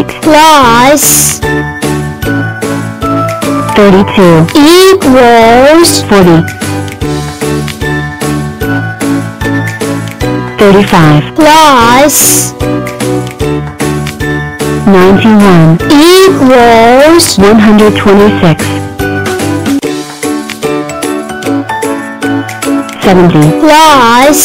8 plus 32 equals 40 35 plus 91 equals 126 70 plus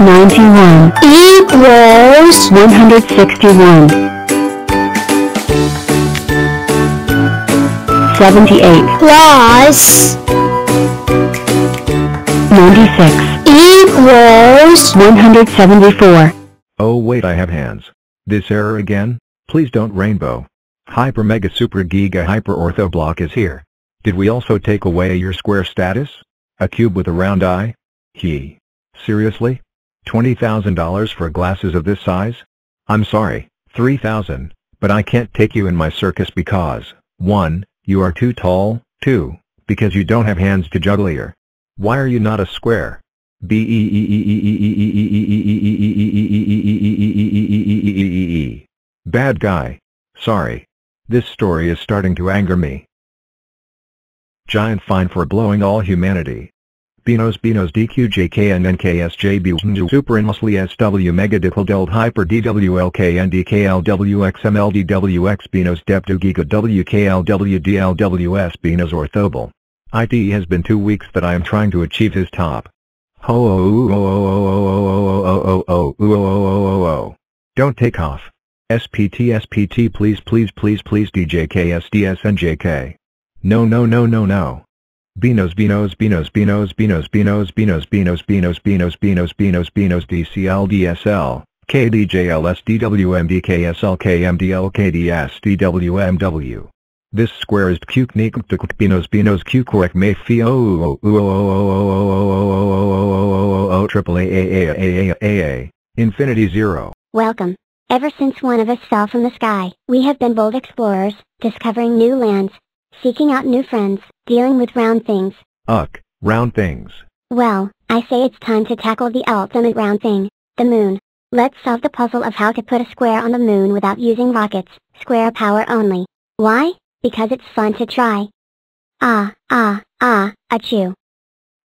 91 equals 161 78 plus 96 equals 174 Oh wait I have hands. This error again? Please don't rainbow. Hyper Mega Super Giga Hyper Ortho Block is here. Did we also take away your square status? A cube with a round eye? He. Seriously? $20,000 for glasses of this size? I'm sorry, 3,000, but I can't take you in my circus because, 1, you are too tall, 2, because you don't have hands to juggle here. Why are you not a square? B Bad guy. Sorry. This story is starting to anger me. Giant fine for blowing all humanity. Binos Binos DQ JK N Benos Benos DQJKNNKSJB Superinlessly SW Megadipldeld Hyper DWLKNDKLWXMLDWX Benos Deptu Giga WKLWDLWS Binos Orthobal. IT has been two weeks that I am trying to achieve his top. Don't take off. SPT SPT please please please please DJKSDSNJK. No no no no no. Benos Benos Benos Benos Benos Benos Benos Benos Benos Benos Benos Benos Benos DCL DSL KDJLS DWM DKSL KMDL KDS DWMW. This square is Q Knik Benos Benos Q correct may fio triple A A A A A A A infinity zero. Welcome. Ever since one of us fell from the sky, we have been bold explorers, discovering new lands, seeking out new friends, dealing with round things. Uck, round things. Well, I say it's time to tackle the ultimate round thing, the moon. Let's solve the puzzle of how to put a square on the moon without using rockets, square power only. Why? Because it's fun to try. Ah, ah, ah, achoo.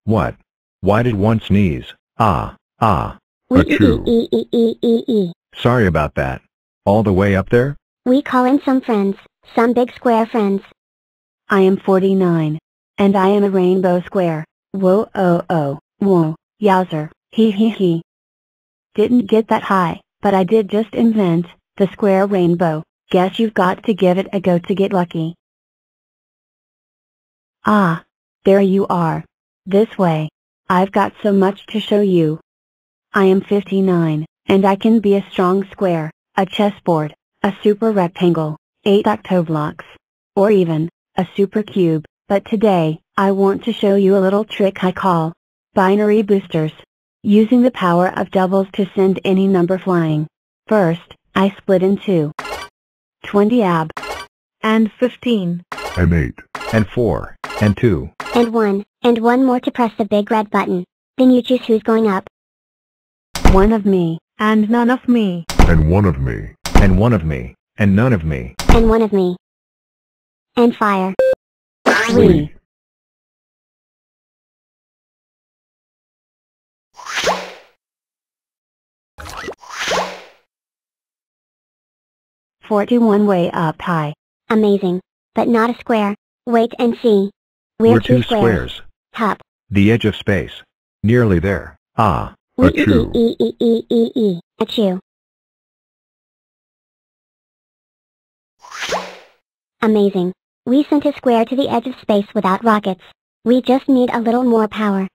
What? Why did one sneeze? Ah, ah. Achoo. e e e e e. Sorry about that. All the way up there? We call in some friends, some big square friends. I am 49. And I am a rainbow square. Whoa oh oh, whoa, yowzer, hee hee hee. Didn't get that high, but I did just invent, the square rainbow. Guess you've got to give it a go to get lucky. Ah, there you are. This way. I've got so much to show you. I am 59, and I can be a strong square, a chessboard, a super rectangle, 8 octoblocks, or even, a super cube, but today, I want to show you a little trick I call, binary boosters. Using the power of doubles to send any number flying. First, I split in two. 20 ab. And 15. And 8. And 4. And 2. And one, and one more to press the big red button. Then you choose who's going up. One of me, and none of me. And one of me. And one of me. And none of me. and one of me. And fire. We. Forty-one way up high. Amazing. But not a square. Wait and see. We're, We're two squares. Top. The edge of space. Nearly there. Ah. We e Achoo. e e e e e. Achoo. Amazing. We sent a square to the edge of space without rockets. We just need a little more power.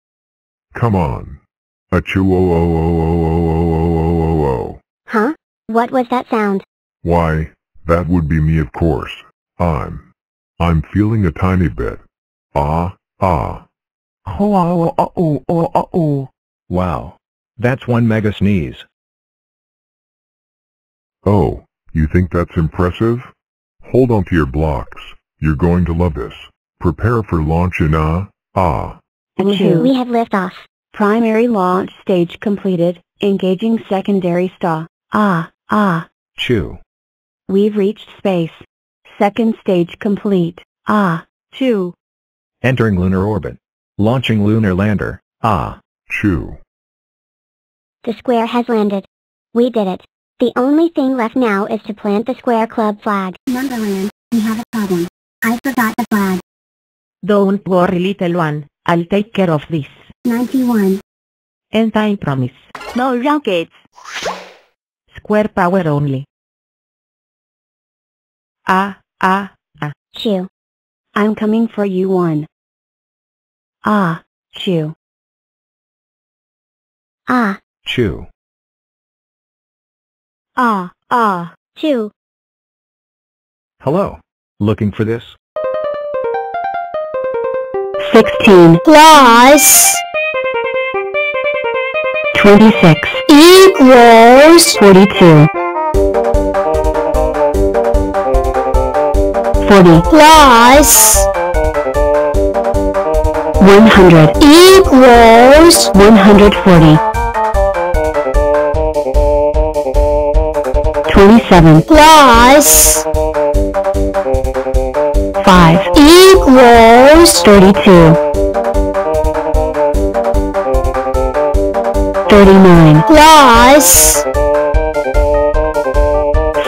Come on. Achoo oh oh oh oh oh oh oh oh oh oh. Huh? What was that sound? Why, that would be me of course. I'm. I'm feeling a tiny bit. Ah, ah. Oh, oh, oh, oh, oh, oh, oh. Wow. That's one mega sneeze. Oh, you think that's impressive? Hold on to your blocks. You're going to love this. Prepare for launch in ah, ah. Achoo. We have liftoff. Primary launch stage completed, engaging secondary star. Ah, Ah, chew, we've reached space. Second stage complete. Ah, 2. entering lunar orbit, launching lunar lander, ah, chew, The square has landed. We did it. The only thing left now is to plant the square club flag. Numberland, we have a problem. I forgot the flag. Don't worry little one, I'll take care of this. 91. And I promise. No rockets. Square power only. Ah, ah, ah. Chew. I'm coming for you one. Ah, chew. Ah, chew, Ah, ah. chew. hello, looking for this? 16 plus 26 equals 42 40 plus 100 equals 140 27 plus 5 equals 32 39 plus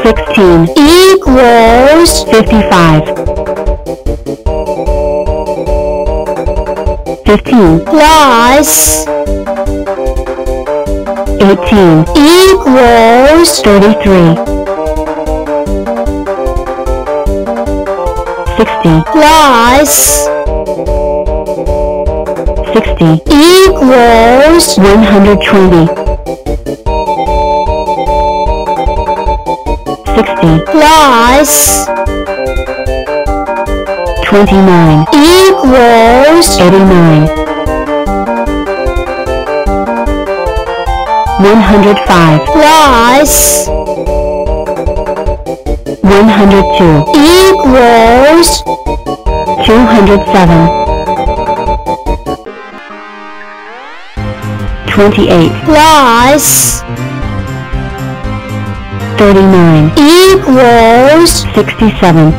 16 equals 55 15 plus 18 equals 33 60 plus 60 equals 120 60 plus 29 equals 89 105 plus 102 equals 207 28 plus 39 equals 67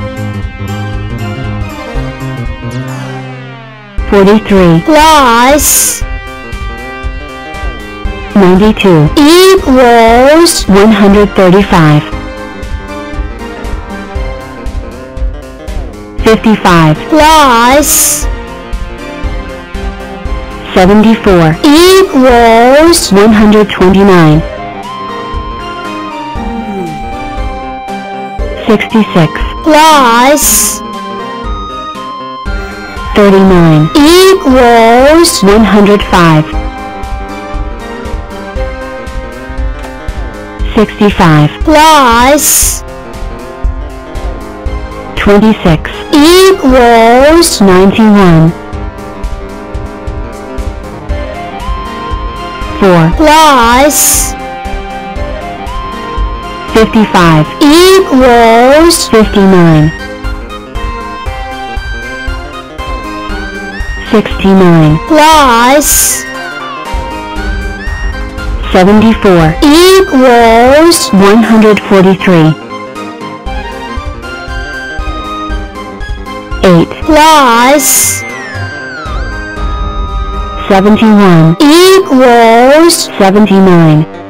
43 plus 92 equals 135 55 plus 74 equals 129 66 plus 39 equals 105 65 plus 26 equals 91 4 plus 55 equals 59 69 plus 74 equals 143 plus 71 equals 79